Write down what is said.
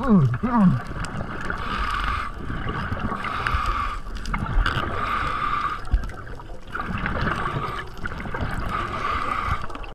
Oh,